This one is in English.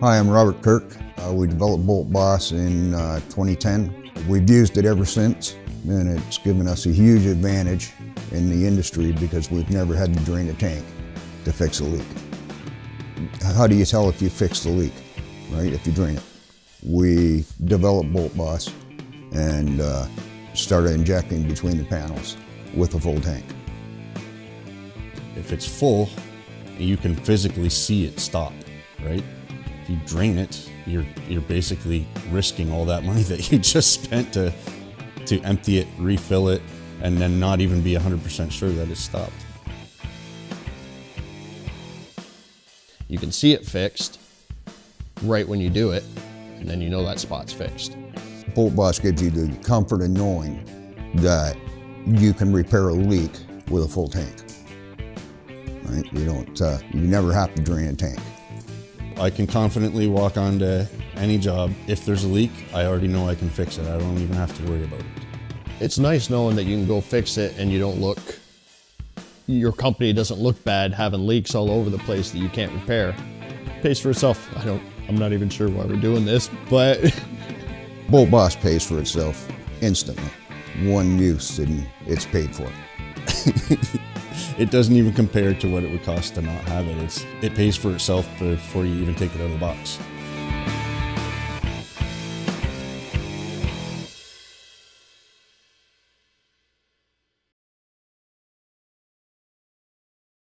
Hi, I'm Robert Kirk. Uh, we developed Bolt Boss in uh, 2010. We've used it ever since, and it's given us a huge advantage in the industry because we've never had to drain a tank to fix a leak. How do you tell if you fix the leak, right? If you drain it. We developed Bolt Boss and uh, started injecting between the panels with a full tank. If it's full, you can physically see it stop, right? If you drain it, you're you're basically risking all that money that you just spent to to empty it, refill it, and then not even be 100% sure that it's stopped. You can see it fixed right when you do it, and then you know that spot's fixed. Bolt Boss gives you the comfort of knowing that you can repair a leak with a full tank. Right? You don't, uh, you never have to drain a tank. I can confidently walk onto any job. If there's a leak, I already know I can fix it. I don't even have to worry about it. It's nice knowing that you can go fix it and you don't look, your company doesn't look bad having leaks all over the place that you can't repair. Pays for itself. I don't, I'm not even sure why we're doing this, but Bolt Boss pays for itself instantly. One use and it's paid for. it doesn't even compare to what it would cost to not have it. It's, it pays for itself before you even take it out of the box.